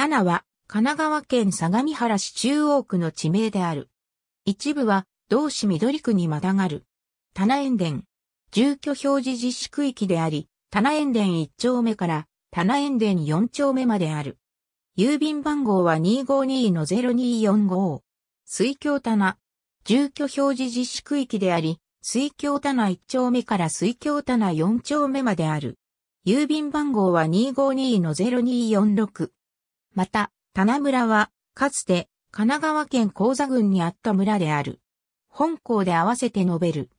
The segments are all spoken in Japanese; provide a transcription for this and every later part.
棚は神奈川県相模原市中央区の地名である。一部は同市緑区にまたがる。棚園田。住居表示実施区域であり、棚園田1丁目から棚園田4丁目まである。郵便番号は252-0245。水京棚。住居表示実施区域であり、水京棚1丁目から水京棚4丁目まである。郵便番号は252-0246。また、棚村は、かつて、神奈川県高座郡にあった村である。本校で合わせて述べる。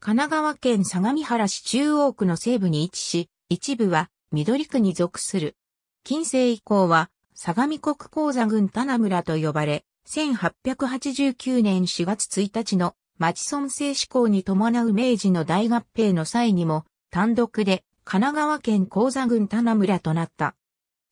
神奈川県相模原市中央区の西部に位置し、一部は緑区に属する。近世以降は相模国高座郡棚村と呼ばれ、1889年4月1日の町村制施行に伴う明治の大合併の際にも単独で神奈川県高座郡棚村となった。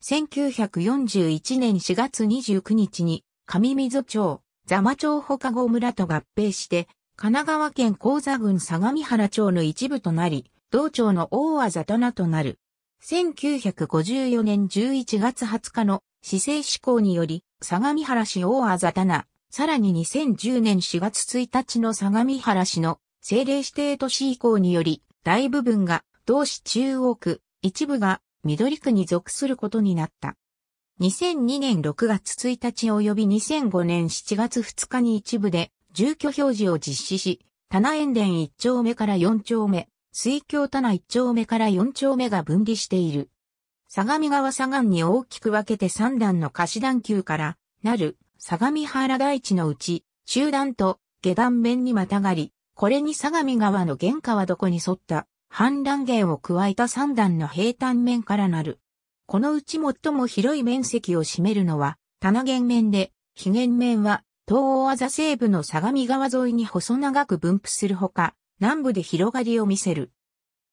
1941年4月29日に上水町、座間町他郷村と合併して神奈川県高座郡相模原町の一部となり、同町の大あざ棚となる。1954年11月20日の市政施行により、相模原市大あざ棚、さらに2010年4月1日の相模原市の政令指定都市移行により、大部分が同市中央区、一部が緑区に属することになった。2002年6月1日及び2005年7月2日に一部で住居表示を実施し、棚園田1丁目から4丁目、水京棚1丁目から4丁目が分離している。相模川左岸に大きく分けて3段の貸し段丘からなる相模原台地のうち、中段と下段面にまたがり、これに相模川の原川床に沿った氾濫源を加えた3段の平坦面からなる。このうち最も広い面積を占めるのは、棚源面で、非源面は東大座西部の相模川沿いに細長く分布するほか、南部で広がりを見せる。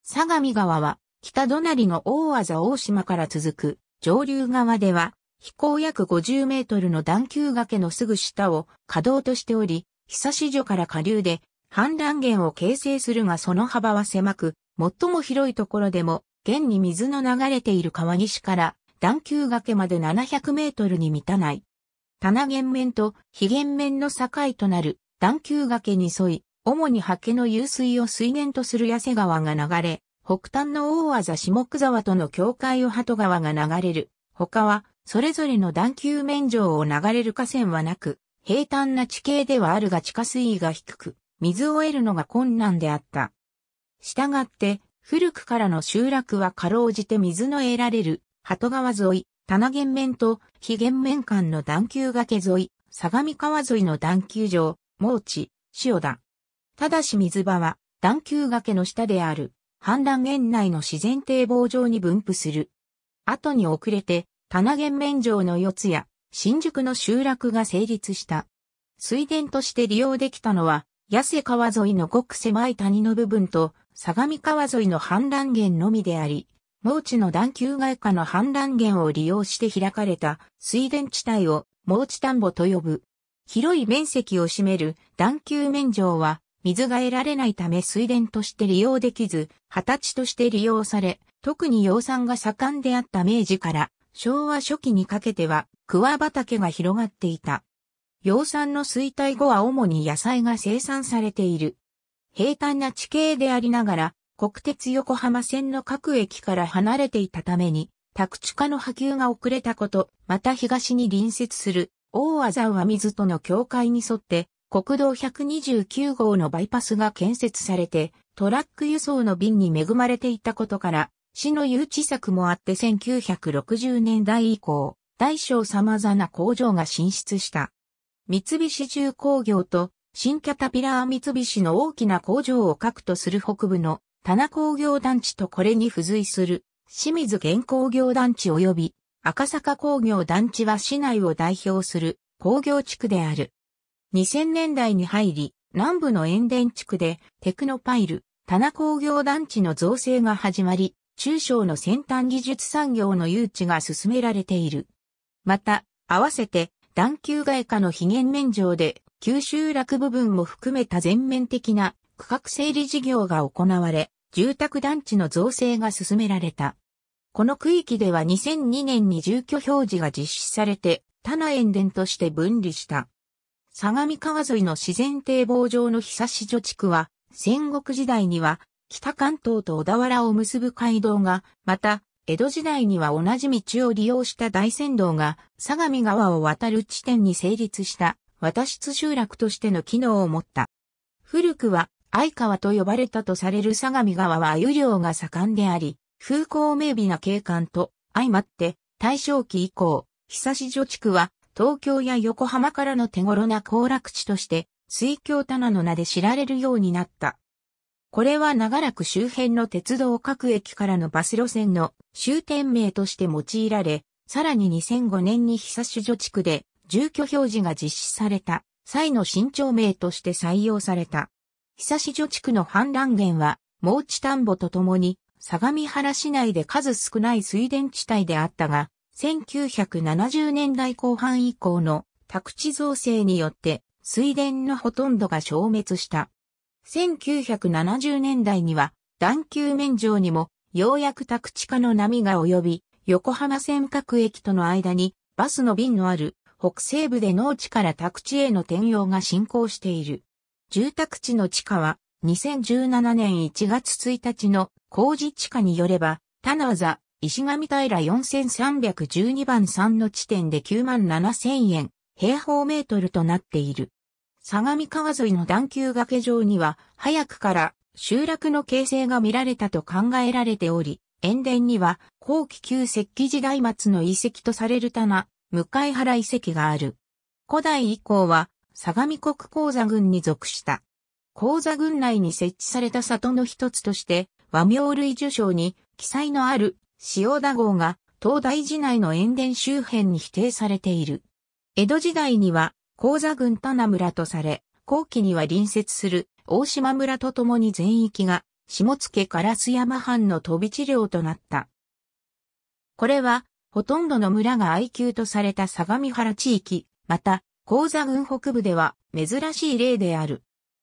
相模川は、北隣の大あざ大島から続く、上流側では、飛行約50メートルの段丘崖のすぐ下を可動としており、久し所から下流で、氾濫源を形成するがその幅は狭く、最も広いところでも、現に水の流れている川岸から段丘崖まで700メートルに満たない。棚源面と非源面の境となる段丘崖に沿い、主にハケの湧水を水源とする八瀬川が流れ、北端の大あざ下久沢との境界を鳩川が流れる。他は、それぞれの段丘面上を流れる河川はなく、平坦な地形ではあるが地下水位が低く、水を得るのが困難であった。したがって、古くからの集落はかろうじて水の得られる、鳩川沿い、棚源面と非源面間の段丘崖沿い、相模川沿いの段丘上、毛地、塩田。ただし水場は段丘崖の下である氾濫源内の自然堤防上に分布する。後に遅れて棚源面上の四つや新宿の集落が成立した。水田として利用できたのは、八瀬川沿いのごく狭い谷の部分と相模川沿いの氾濫源のみであり、毛地の段丘外下の氾濫源を利用して開かれた水田地帯を毛地田んぼと呼ぶ。広い面積を占める段丘面上は水が得られないため水田として利用できず、畑地として利用され、特に養蚕が盛んであった明治から昭和初期にかけては桑畑が広がっていた。養蚕の衰退後は主に野菜が生産されている。平坦な地形でありながら、国鉄横浜線の各駅から離れていたために、宅地化の波及が遅れたこと、また東に隣接する大あざは水との境界に沿って国道129号のバイパスが建設されてトラック輸送の便に恵まれていたことから市の誘致策もあって1960年代以降大小様々な工場が進出した。三菱重工業と新キャタピラー三菱の大きな工場を核とする北部の棚工業団地とこれに付随する清水原工業団地及び赤坂工業団地は市内を代表する工業地区である。2000年代に入り、南部の塩田地区でテクノパイル、棚工業団地の造成が始まり、中小の先端技術産業の誘致が進められている。また、合わせて、段丘外下の非限面上で、九州落部分も含めた全面的な区画整理事業が行われ、住宅団地の造成が進められた。この区域では2002年に住居表示が実施されて、棚塩田として分離した。相模川沿いの自然堤防上の久し所地区は、戦国時代には北関東と小田原を結ぶ街道が、また、江戸時代には同じ道を利用した大仙道が、相模川を渡る地点に成立した渡出集落としての機能を持った。古くは、相川と呼ばれたとされる相模川は湯量が盛んであり、風光明媚な景観と相まって大正期以降、久し所地区は東京や横浜からの手頃な行楽地として水京棚の名で知られるようになった。これは長らく周辺の鉄道各駅からのバス路線の終点名として用いられ、さらに2005年に久し所地区で住居表示が実施された際の新町名として採用された。久し所地区の氾濫源は、毛地田んぼとともに相模原市内で数少ない水田地帯であったが、1970年代後半以降の宅地造成によって水田のほとんどが消滅した。1970年代には段丘免状にもようやく宅地化の波が及び、横浜線各駅との間にバスの便のある北西部で農地から宅地への転用が進行している。住宅地の地価は2017年1月1日の工事地価によれば、棚座、石上平4312番3の地点で9万7000円、平方メートルとなっている。相模川沿いの段丘崖上には、早くから集落の形成が見られたと考えられており、塩田には後期旧石器時代末の遺跡とされる棚、向原遺跡がある。古代以降は、相模国鉱座郡に属した。鉱座郡内に設置された里の一つとして、和名類受賞に記載のある塩田号が東大寺内の塩田周辺に否定されている。江戸時代には鉱座郡棚村とされ、後期には隣接する大島村と共に全域が下野烏山藩の飛び地領となった。これはほとんどの村が愛旧とされた相模原地域、また、高座郡北部では珍しい例である。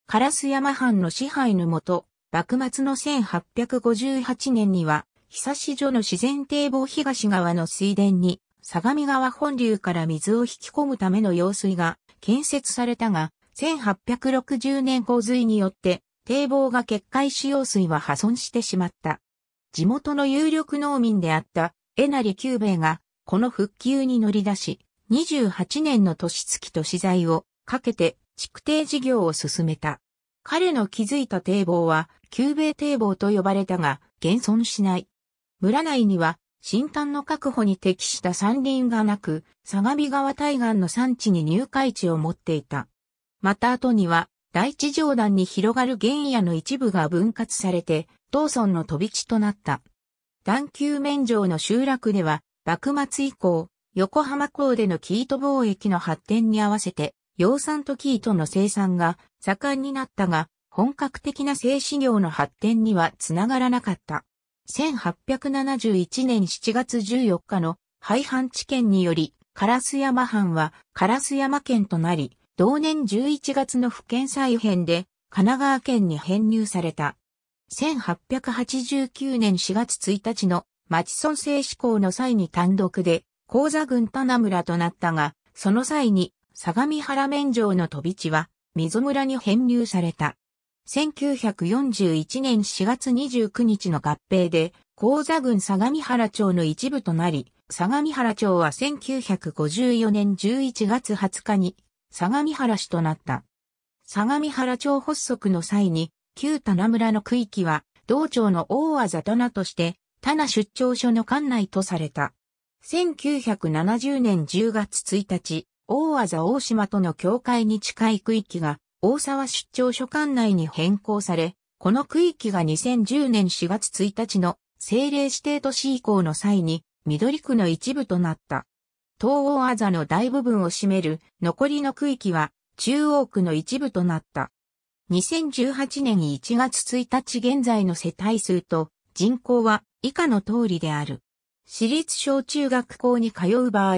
烏山藩の支配のもと、幕末の1858年には、久し所の自然堤防東側の水田に、相模川本流から水を引き込むための用水が建設されたが、1860年洪水によって堤防が決壊し用水は破損してしまった。地元の有力農民であったえなり久兵衛がこの復旧に乗り出し、28年の年月と資材をかけて築堤事業を進めた。彼の築いた堤防は、旧米堤防と呼ばれたが、現存しない。村内には、新炭の確保に適した山林がなく、相模川対岸の山地に入海地を持っていた。また後には、大地上段に広がる原野の一部が分割されて、当村の飛び地となった。段丘免状の集落では、幕末以降、横浜港でのキート貿易の発展に合わせて、養蚕と生糸の生産が盛んになったが、本格的な製紙業の発展にはつながらなかった。1871年7月14日の廃藩置県により、烏山藩は烏山県となり、同年11月の府県再編で神奈川県に編入された。1889年4月1日の町村制施行の際に単独で、高座郡棚村となったが、その際に相模原免状の飛び地は、溝村に編入された。1941年4月29日の合併で、高座郡相模原町の一部となり、相模原町は1954年11月20日に相模原市となった。相模原町発足の際に、旧棚村の区域は、道庁の大あざ棚として、棚出張所の管内とされた。1970年10月1日、大あざ大島との境界に近い区域が大沢出張所管内に変更され、この区域が2010年4月1日の政令指定都市移行の際に緑区の一部となった。東大あざの大部分を占める残りの区域は中央区の一部となった。2018年1月1日現在の世帯数と人口は以下の通りである。私立小中学校に通う場合、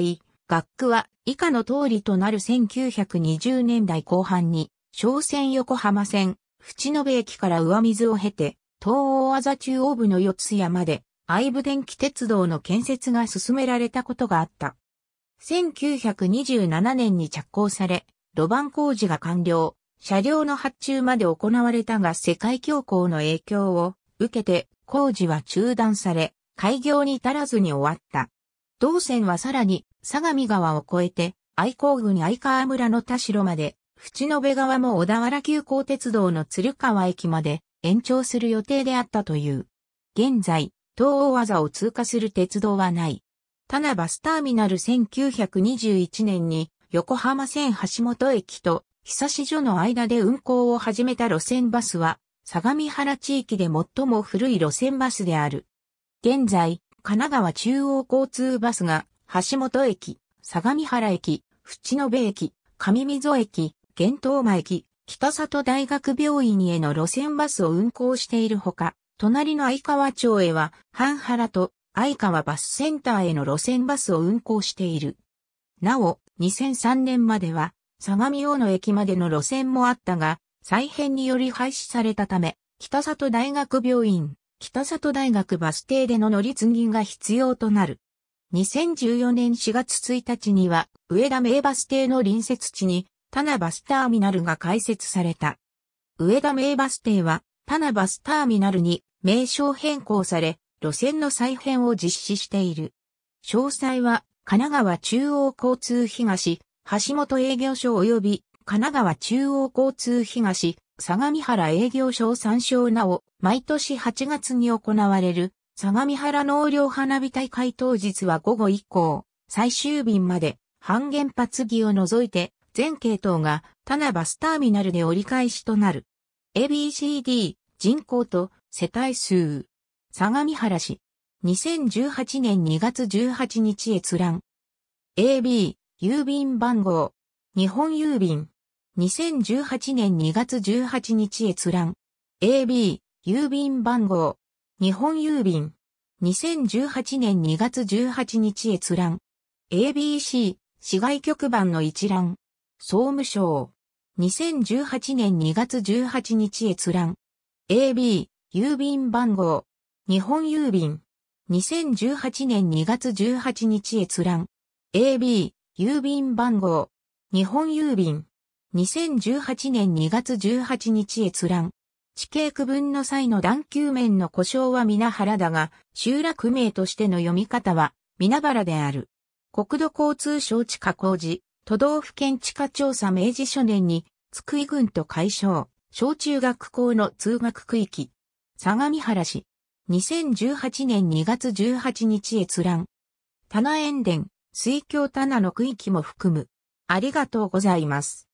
学区は以下の通りとなる1920年代後半に、商船横浜線、淵延駅から上水を経て、東大あざ中央部の四ツ谷まで、愛武電気鉄道の建設が進められたことがあった。1927年に着工され、路盤工事が完了、車両の発注まで行われたが世界恐慌の影響を受けて工事は中断され、開業に至らずに終わった。同線はさらに相模川を越えて愛好郡愛川村の田代まで、淵野辺川も小田原急行鉄道の鶴川駅まで延長する予定であったという。現在、東大技を通過する鉄道はない。棚バスターミナル1921年に横浜線橋本駅と久し所の間で運行を始めた路線バスは相模原地域で最も古い路線バスである。現在、神奈川中央交通バスが橋本駅、相模原駅、淵野辺駅、上溝駅、玄東間駅、北里大学病院への路線バスを運行しているほか、隣の相川町へは、半原と相川バスセンターへの路線バスを運行している。なお、2003年までは、相模大野駅までの路線もあったが、再編により廃止されたため、北里大学病院、北里大学バス停での乗り継ぎが必要となる。2014年4月1日には、上田名バス停の隣接地に、棚バスターミナルが開設された。上田名バス停は、棚バスターミナルに名称変更され、路線の再編を実施している。詳細は、神奈川中央交通東、橋本営業所及び、神奈川中央交通東、相模原営業所を参照なお、毎年8月に行われる、相模原納涼花火大会当日は午後以降、最終便まで、半原発機を除いて、全系統が、棚バスターミナルで折り返しとなる。ABCD、人口と世帯数。相模原市。2018年2月18日閲覧。AB、郵便番号。日本郵便。2018年2月18日閲覧。AB、郵便番号。日本郵便。2018年2月18日閲覧。ABC、市外局番の一覧。総務省。2018年2月18日閲覧。AB、郵便番号。日本郵便。2018年2月18日閲覧。AB、郵便番号。日本郵便。2018年2月18日閲覧。地形区分の際の段球面の故障は皆原だが、集落名としての読み方は、皆原である。国土交通省地下工事、都道府県地下調査明治初年に、津久井郡と解消、小中学校の通学区域。相模原市。2018年2月18日閲覧。棚園田、水郷棚の区域も含む。ありがとうございます。